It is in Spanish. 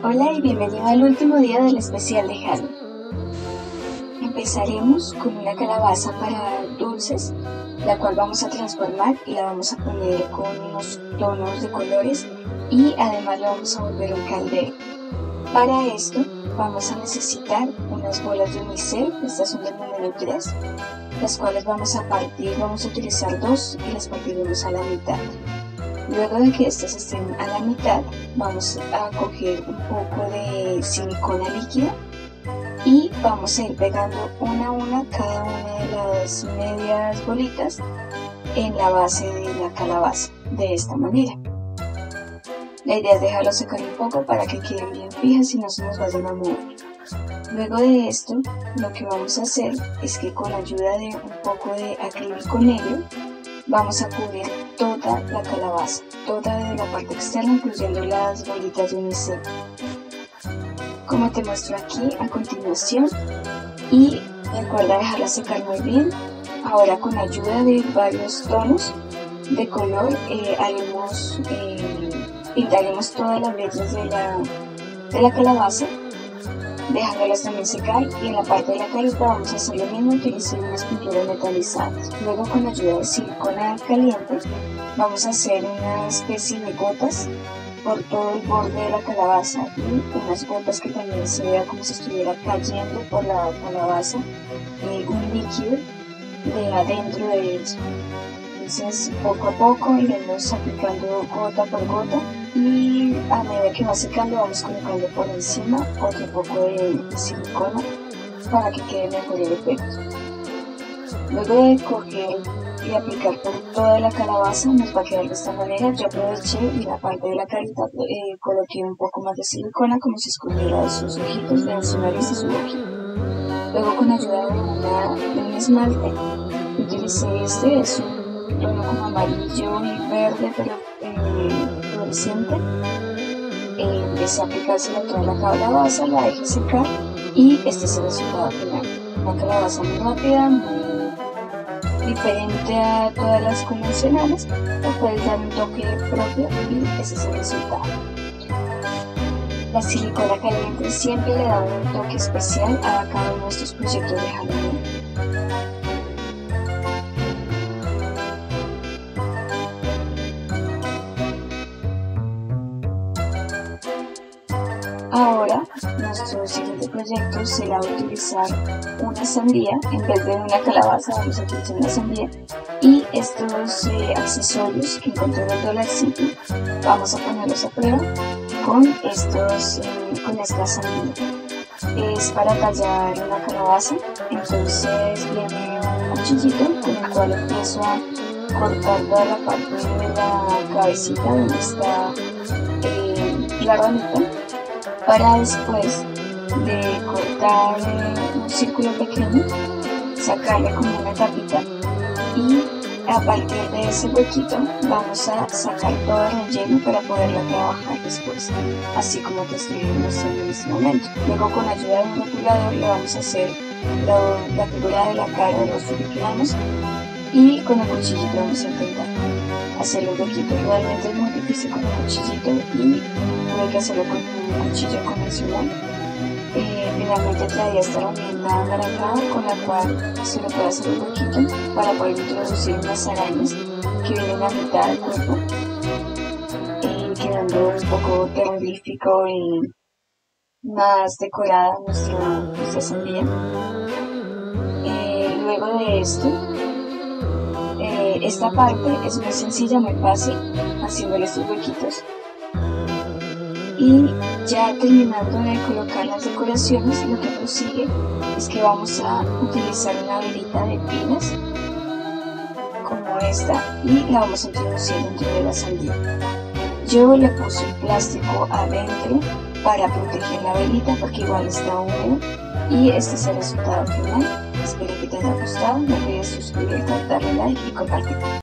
Hola y bienvenido al último día del especial de Halloween. Empezaremos con una calabaza para dulces, la cual vamos a transformar y la vamos a poner con unos tonos de colores y además la vamos a volver un caldero. Para esto vamos a necesitar unas bolas de unicel, estas son del número 3, las cuales vamos a partir, vamos a utilizar dos y las partiremos a la mitad. Luego de que estas estén a la mitad, vamos a coger un poco de silicona líquida y vamos a ir pegando una a una cada una de las medias bolitas en la base de la calabaza, de esta manera. La idea es dejarlo secar un poco para que queden bien fijas y no se nos vayan a mover. Luego de esto, lo que vamos a hacer es que con ayuda de un poco de acrílico negro, vamos a cubrir toda la calabaza, toda de la parte externa, incluyendo las bolitas de unicel. Como te muestro aquí a continuación, y recuerda dejarla secar muy bien. Ahora con ayuda de varios tonos de color eh, haremos, eh, pintaremos todas las letras de la, de la calabaza dejándolas también secar y en la parte de la carita vamos a hacer lo mismo utilizando unas pinturas metalizadas. Luego con ayuda de silicona caliente vamos a hacer una especie de gotas por todo el borde de la calabaza y unas gotas que también se vea como si estuviera cayendo por la calabaza eh, un líquido de adentro de ella. Entonces poco a poco iremos aplicando gota por gota y a medida que va secando vamos colocando por encima otro poco de silicona para que quede mejor el efecto. Luego de coger y aplicar por toda la calabaza nos va a quedar de esta manera. Yo aproveché y la parte de la carita eh, coloqué un poco más de silicona como si escurriera de sus ojitos, de su nariz y su boquilla. Luego con ayuda de, un esmalte utilicé este, es un tono como amarillo y verde, pero eh, fluorescente. Eh, empecé a aplicárselo a toda la calabaza, la dejé secar y este es el resultado final. Una calabaza muy rápida, muy diferente a todas las convencionales, le puedes dar un toque propio y ese es el resultado. La silicona caliente siempre le da un toque especial a cada uno de estos proyectos de Halloween. Ahora, nuestro siguiente proyecto será utilizar una sandía, en vez de una calabaza vamos a utilizar una sandía y estos eh, accesorios que encontré en el dolarcito vamos a ponerlos a prueba con estos, eh, con esta sandía. Es para tallar una calabaza, entonces viene un cuchillito con el cual empiezo a cortar toda la parte de la cabecita donde está eh, para después de cortar un círculo pequeño, sacarle como una tapita y a partir de ese huequito vamos a sacar todo el relleno para poderlo trabajar después, así como estoy mostrando en este momento. Luego con ayuda de un rotulador le vamos a hacer la, figura de la cara de los queramos y con el cuchillito vamos a intentar hacerlo un poquito. Realmente es muy difícil con el cuchillito y que hacerlo con un cuchillo convencional. Eh, finalmente traía esta herramienta anaranjada con la cual se le puede hacer un poquito para poder introducir unas arañas que vienen a mitad del cuerpo, eh, quedando un poco terrorífico y más decorada nuestra, nuestra sandía. Eh, luego de esto, esta parte es muy sencilla, muy fácil, haciéndole estos huequitos. Y ya terminando de colocar las decoraciones, lo que prosigue es que vamos a utilizar una velita de pilas como esta y la vamos a introducir dentro de la sandía. Yo le puse un plástico adentro para proteger la velita porque igual está húmedo y este es el resultado final. Espero que te haya gustado, no olvides suscribirte, darle like y compartir.